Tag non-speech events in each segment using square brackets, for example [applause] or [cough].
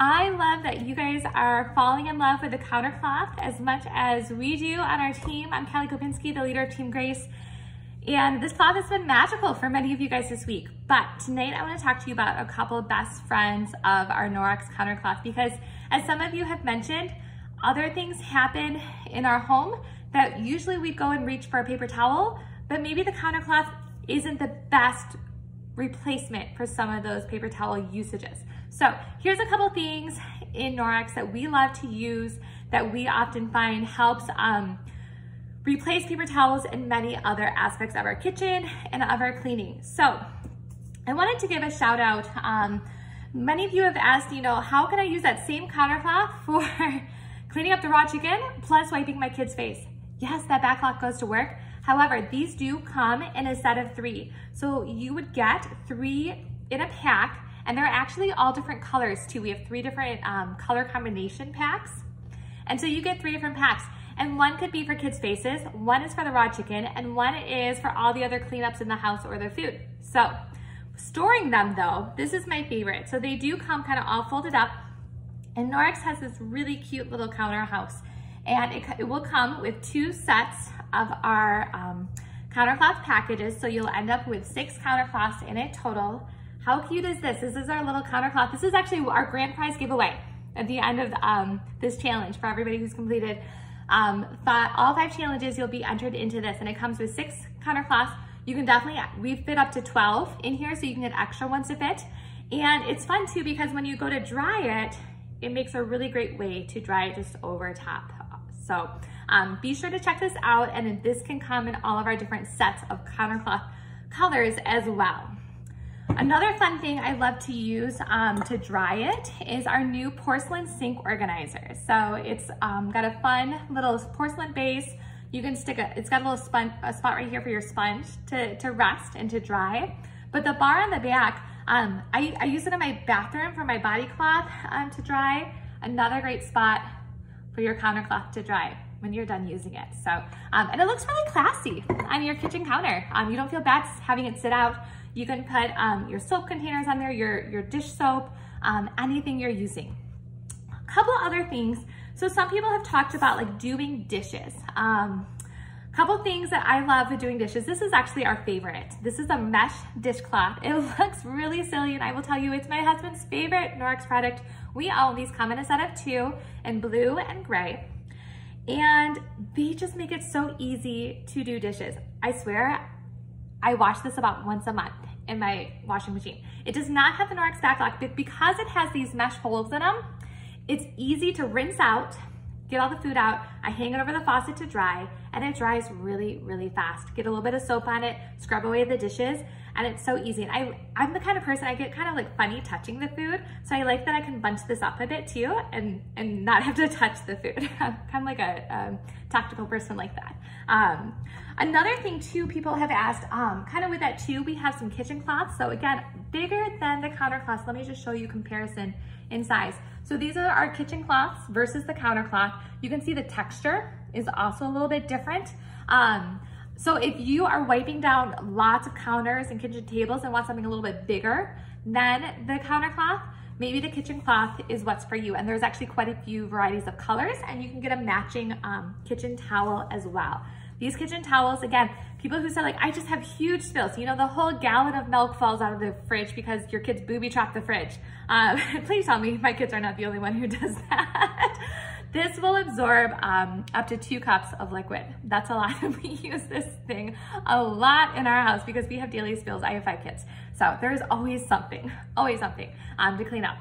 I love that you guys are falling in love with the countercloth as much as we do on our team. I'm Kelly Kopinski, the leader of Team Grace. And this cloth has been magical for many of you guys this week. But tonight I wanna to talk to you about a couple of best friends of our Norwex countercloth because as some of you have mentioned, other things happen in our home that usually we go and reach for a paper towel, but maybe the countercloth isn't the best replacement for some of those paper towel usages. So here's a couple things in Norwex that we love to use that we often find helps um, replace paper towels in many other aspects of our kitchen and of our cleaning. So I wanted to give a shout out. Um, many of you have asked, you know, how can I use that same countercloth [laughs] for cleaning up the raw chicken plus wiping my kid's face? Yes, that BacLock goes to work. However, these do come in a set of three. So you would get three in a pack and they're actually all different colors too. We have three different um, color combination packs. And so you get three different packs. And one could be for kids' faces, one is for the raw chicken, and one is for all the other cleanups in the house or the food. So storing them though, this is my favorite. So they do come kind of all folded up. And Norwex has this really cute little counter house. And it, it will come with two sets of our um, countercloth packages. So you'll end up with six counter countercloths in it total. How cute is this? This is our little counter countercloth. This is actually our grand prize giveaway at the end of um, this challenge for everybody who's completed um, all five challenges, you'll be entered into this and it comes with six counter countercloths. You can definitely, we've fit up to 12 in here so you can get extra ones to fit. And it's fun too because when you go to dry it, it makes a really great way to dry it just over top. So um, be sure to check this out and this can come in all of our different sets of counter countercloth colors as well. Another fun thing I love to use um, to dry it is our new porcelain sink organizer. So it's um, got a fun little porcelain base. You can stick a, it's got a little spun, a spot right here for your sponge to, to rest and to dry. But the bar on the back, um, I, I use it in my bathroom for my body cloth um, to dry. Another great spot for your countercloth to dry when you're done using it. So, um, and it looks really classy on your kitchen counter. Um, you don't feel bad having it sit out. You can put um, your soap containers on there, your, your dish soap, um, anything you're using. A couple other things. So some people have talked about like doing dishes. Um, couple things that I love doing dishes. This is actually our favorite. This is a mesh dishcloth. It [laughs] looks really silly and I will tell you it's my husband's favorite Norwex product. We own these come in a set of two in blue and gray. And they just make it so easy to do dishes. I swear, I wash this about once a month in my washing machine. It does not have the Norwex BacLock, but because it has these mesh holes in them, it's easy to rinse out, get all the food out. I hang it over the faucet to dry and it dries really, really fast. Get a little bit of soap on it, scrub away the dishes, and it's so easy. And I, I'm the kind of person, I get kind of like funny touching the food. So I like that I can bunch this up a bit too and, and not have to [laughs] touch the food. [laughs] I'm kind of like a, a tactical person like that. Um, another thing too, people have asked, um, kind of with that too, we have some kitchen cloths. So again, bigger than the counter cloths. Let me just show you comparison in size. So these are our kitchen cloths versus the counter cloth. You can see the texture is also a little bit different. Um, so if you are wiping down lots of counters and kitchen tables and want something a little bit bigger than the counter cloth, maybe the kitchen cloth is what's for you. And there's actually quite a few varieties of colors and you can get a matching um, kitchen towel as well. These kitchen towels, again, people who say like, I just have huge spills. You know, the whole gallon of milk falls out of the fridge because your kids booby trap the fridge. Um, [laughs] please tell me my kids are not the only one who [laughs] does that. This will absorb um, up to two cups of liquid. That's a lot. [laughs] we use this thing a lot in our house because we have daily spills. I have five kids. So there's always something, always something um, to clean up.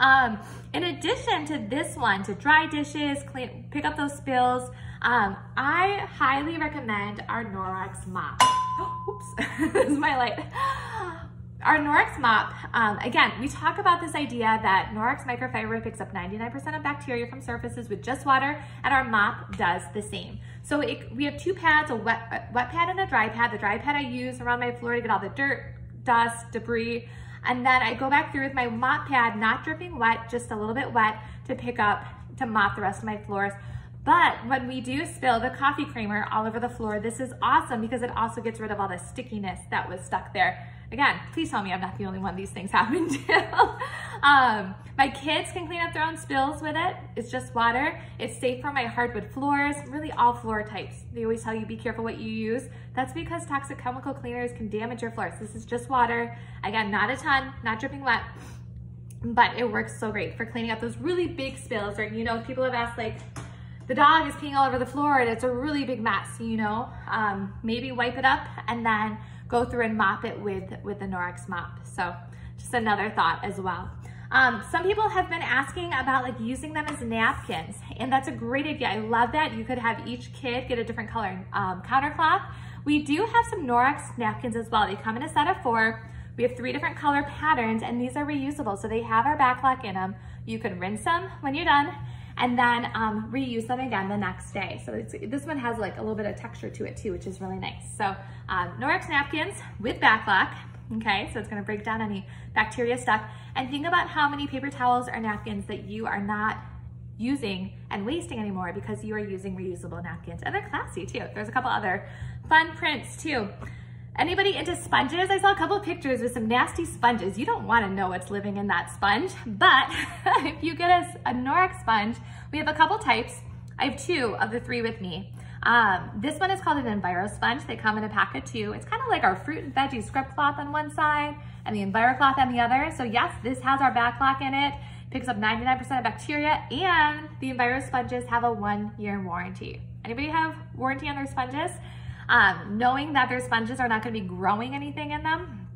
Um, in addition to this one, to dry dishes, clean, pick up those spills, um, I highly recommend our Norwex mop. [gasps] Oops, [laughs] this is my light. Our Norwex mop, um, again, we talk about this idea that Norwex microfiber picks up 99% of bacteria from surfaces with just water, and our mop does the same. So it, we have two pads, a wet, a wet pad and a dry pad. The dry pad I use around my floor to get all the dirt, dust, debris, and then I go back through with my mop pad, not dripping wet, just a little bit wet to pick up, to mop the rest of my floors. But when we do spill the coffee creamer all over the floor, this is awesome because it also gets rid of all the stickiness that was stuck there. Again, please tell me I'm not the only one these things [laughs] happen to. Um, my kids can clean up their own spills with it. It's just water. It's safe for my hardwood floors, really all floor types. They always tell you be careful what you use. That's because toxic chemical cleaners can damage your floors. This is just water. Again, not a ton, not dripping wet, but it works so great for cleaning up those really big spills. Or, you know, people have asked like, the dog is peeing all over the floor and it's a really big mess, you know, um, maybe wipe it up and then go through and mop it with, with the Norwex mop. So just another thought as well. Um, some people have been asking about like using them as napkins and that's a great idea. I love that. You could have each kid get a different color um, countercloth. We do have some Norwex napkins as well. They come in a set of four. We have three different color patterns and these are reusable. So they have our BacLock in them. You can rinse them when you're done and then um, reuse them again the next day. So this one has like a little bit of texture to it too, which is really nice. So um, Norwex napkins with BacLock, okay? So it's gonna break down any bacteria stuff. And think about how many paper towels or napkins that you are not using and wasting anymore because you are using reusable napkins. And they're classy too. There's a couple other fun prints too. Anybody into sponges? I saw a couple of pictures with some nasty sponges. You don't wanna know what's living in that sponge, but [laughs] if you get a, a Norwex sponge, we have a couple types. I have two of the three with me. Um, this one is called an Enviro sponge. They come in a pack of two. It's kind of like our fruit and veggie scrub cloth on one side and the Enviro cloth on the other. So yes, this has our BacLock in it, picks up 99% of bacteria, and the Enviro sponges have a one year warranty. Anybody have warranty on their sponges? Um, knowing that their sponges are not gonna be growing anything in them.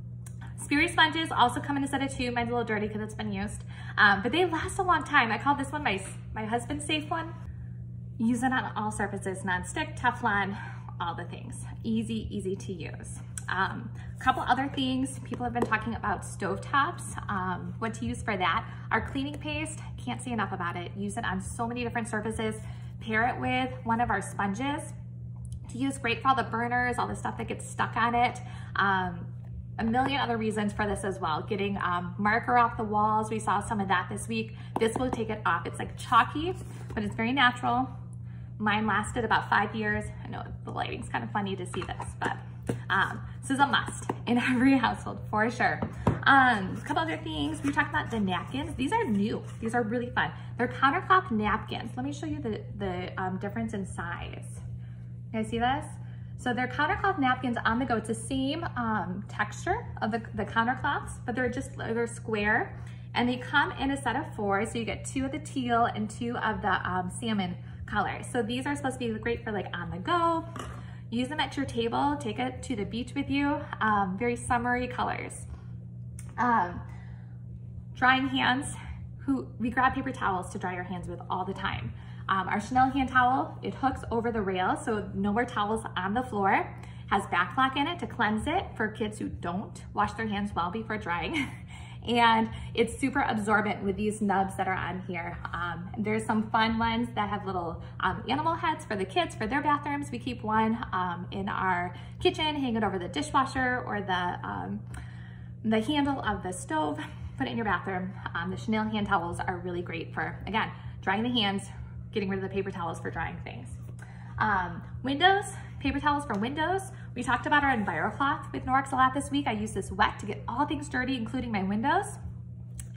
Sperry sponges also come in a set of two. Mine's a little dirty because it's been used, um, but they last a long time. I call this one my, my husband's safe one. Use it on all surfaces, non-stick, Teflon, all the things. Easy, easy to use. Um, a couple other things, people have been talking about stovetops, um, what to use for that. Our cleaning paste, can't say enough about it. Use it on so many different surfaces. Pair it with one of our sponges to use, great for all the burners, all the stuff that gets stuck on it. Um, a million other reasons for this as well. Getting um, marker off the walls. We saw some of that this week. This will take it off. It's like chalky, but it's very natural. Mine lasted about five years. I know the lighting's kind of funny to see this, but um, this is a must in [laughs] every household for sure. Um, a couple other things. We talked about the napkins. These are new. These are really fun. They're countercloth napkins. Let me show you the, the um, difference in size. You guys see this? So they're countercloth napkins on the go. It's the same um, texture of the, the countercloths, but they're just, they're square. And they come in a set of four. So you get two of the teal and two of the um, salmon color. So these are supposed to be great for like on the go. Use them at your table, take it to the beach with you. Um, very summery colors. Um, drying hands, who we grab paper towels to dry our hands with all the time. Um, our Chenille hand towel, it hooks over the rail, so no more towels on the floor. Has backlock in it to cleanse it for kids who don't wash their hands well before drying. [laughs] and it's super absorbent with these nubs that are on here. Um, there's some fun ones that have little um, animal heads for the kids for their bathrooms. We keep one um, in our kitchen, hang it over the dishwasher or the, um, the handle of the stove, put it in your bathroom. Um, the Chenille hand towels are really great for, again, drying the hands, getting rid of the paper towels for drying things. Um, windows, paper towels for windows. We talked about our EnviroCloth with Norwex a lot this week. I use this wet to get all things dirty, including my windows.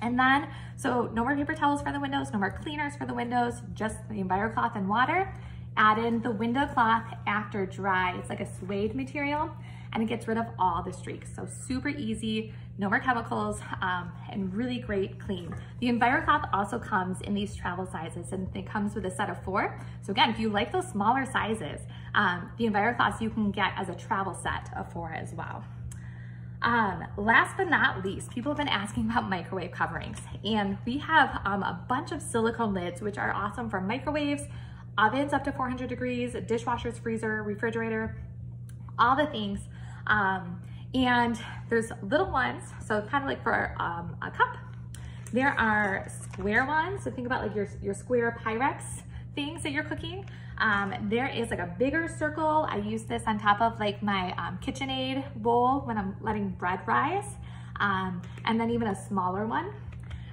And then, so no more paper towels for the windows, no more cleaners for the windows, just the EnviroCloth and water. Add in the window cloth after dry. It's like a suede material and it gets rid of all the streaks. So super easy, no more chemicals, um, and really great clean. The EnviroCloth also comes in these travel sizes and it comes with a set of four. So again, if you like those smaller sizes, um, the EnviroCloths you can get as a travel set of four as well. Um, last but not least, people have been asking about microwave coverings and we have um, a bunch of silicone lids, which are awesome for microwaves, ovens up to 400 degrees, dishwashers, freezer, refrigerator, all the things. Um, and there's little ones, so kind of like for um, a cup. There are square ones, so think about like your, your square Pyrex things that you're cooking. Um, there is like a bigger circle. I use this on top of like my um, KitchenAid bowl when I'm letting bread rise. Um, and then even a smaller one.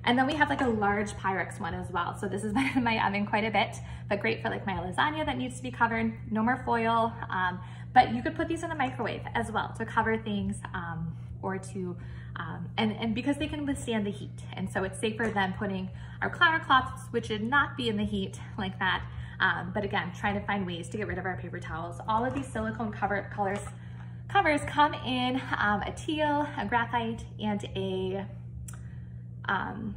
And then we have like a large Pyrex one as well. So this been in [laughs] my oven quite a bit, but great for like my lasagna that needs to be covered. No more foil. Um, but you could put these in the microwave as well to cover things um, or to, um, and, and because they can withstand the heat. And so it's safer than putting our countercloths, which should not be in the heat like that. Um, but again, trying to find ways to get rid of our paper towels. All of these silicone cover colors covers come in um, a teal, a graphite, and a um,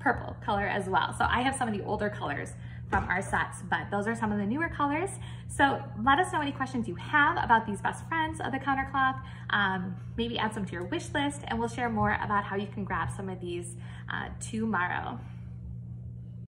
purple color as well. So I have some of the older colors from our sets, but those are some of the newer colors. So let us know any questions you have about these best friends of the countercloth. Um, maybe add some to your wish list and we'll share more about how you can grab some of these uh, tomorrow.